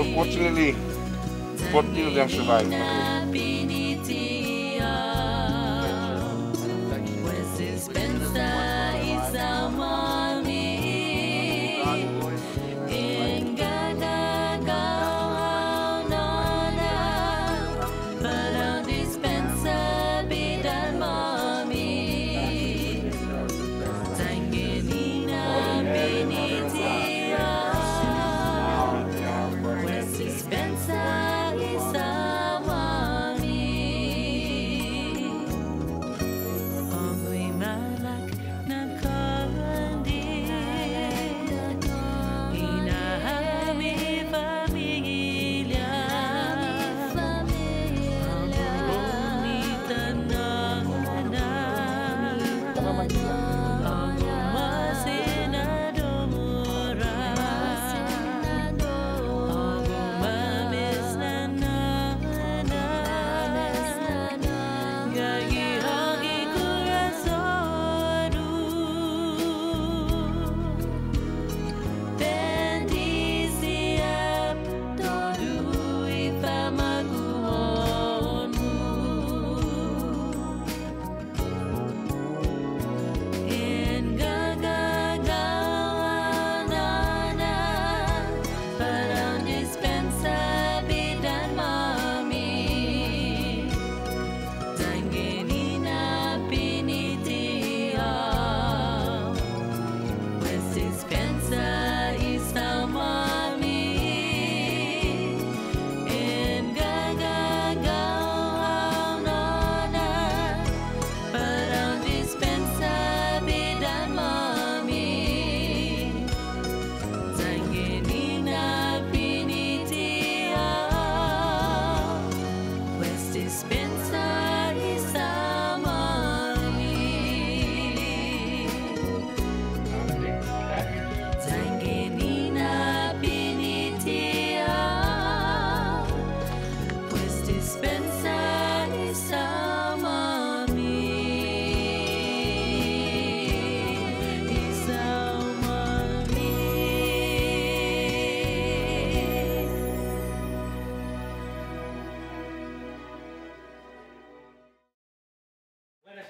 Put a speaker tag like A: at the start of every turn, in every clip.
A: Unfortunately, Portillo didn't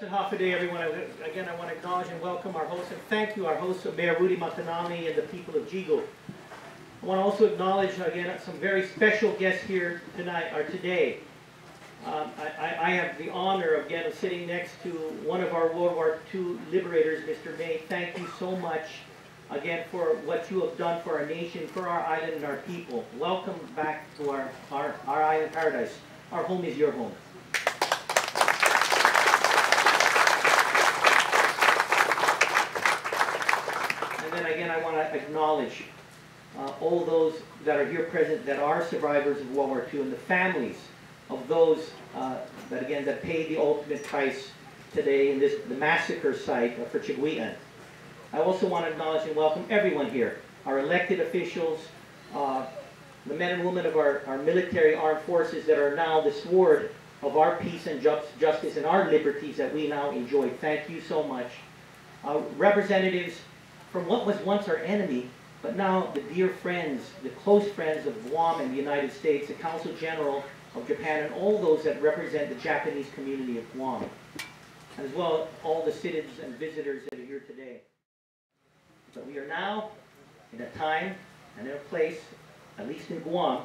A: survive.
B: half a day, everyone. Again, I want to acknowledge and welcome our host and thank you, our host, Mayor Rudy Matanane and the people of Yigo. I want to also acknowledge again some very special guests here tonight or today. Um, I, I, have the honor again, of sitting next to one of our World War II liberators, Mr. May. Thank you so much again for what you have done for our nation, for our island and our people. Welcome back to our, our, our island paradise. Our home is your home. Again, I want to acknowledge uh, all those that are here present that are survivors of World War II and the families of those uh, that again that paid the ultimate price today in this the massacre site for Chiguitan. I also want to acknowledge and welcome everyone here, our elected officials, uh, the men and women of our, our military armed forces that are now the sword of our peace and justice and our liberties that we now enjoy. Thank you so much. Uh, representatives from what was once our enemy, but now the dear friends, the close friends of Guam and the United States, the Consul General of Japan, and all those that represent the Japanese community of Guam, as well all the citizens and visitors that are here today. But we are now in a time and in a place, at least in Guam,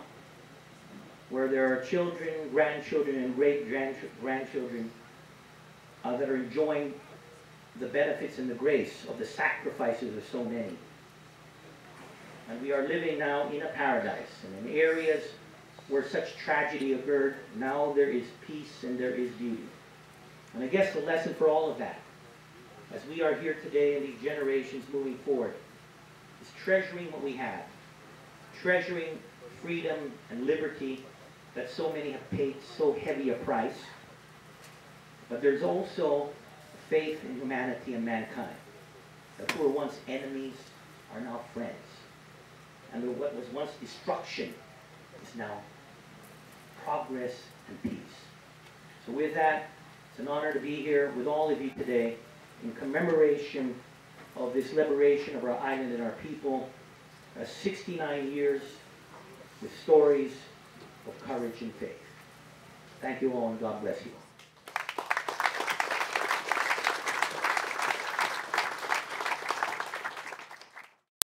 B: where there are children, grandchildren, and great grandchildren uh, that are enjoying the benefits and the grace of the sacrifices of so many. And we are living now in a paradise, and in areas where such tragedy occurred, now there is peace and there is beauty. And I guess the lesson for all of that, as we are here today and these generations moving forward, is treasuring what we have, treasuring freedom and liberty that so many have paid so heavy a price. But there's also faith in humanity and mankind, that who were once enemies are now friends. And what was once destruction is now progress and peace. So with that, it's an honor to be here with all of you today in commemoration of this liberation of our island and our people. Uh, 69 years with stories of courage and faith. Thank you all and God bless you all.